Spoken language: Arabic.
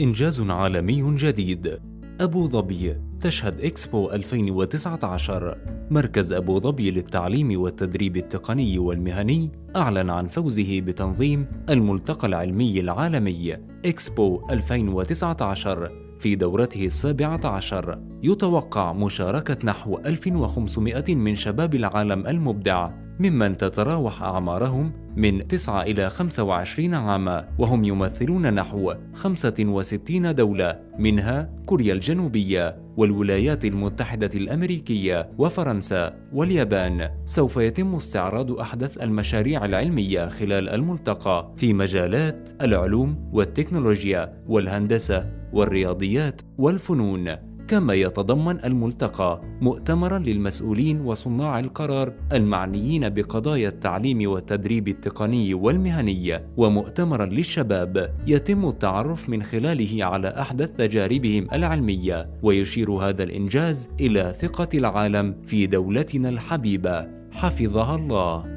إنجاز عالمي جديد. أبو ظبي تشهد إكسبو 2019 مركز أبو ظبي للتعليم والتدريب التقني والمهني أعلن عن فوزه بتنظيم الملتقى العلمي العالمي إكسبو 2019 في دورته السابعة عشر. يتوقع مشاركة نحو 1500 من شباب العالم المبدع. ممن تتراوح أعمارهم من 9 إلى 25 عاما وهم يمثلون نحو 65 دولة منها كوريا الجنوبية والولايات المتحدة الأمريكية وفرنسا واليابان. سوف يتم استعراض أحدث المشاريع العلمية خلال الملتقى في مجالات العلوم والتكنولوجيا والهندسة والرياضيات والفنون. كما يتضمن الملتقى مؤتمرا للمسؤولين وصناع القرار المعنيين بقضايا التعليم والتدريب التقني والمهني ومؤتمرا للشباب يتم التعرف من خلاله على أحدث تجاربهم العلمية ويشير هذا الإنجاز إلى ثقة العالم في دولتنا الحبيبة. حفظها الله.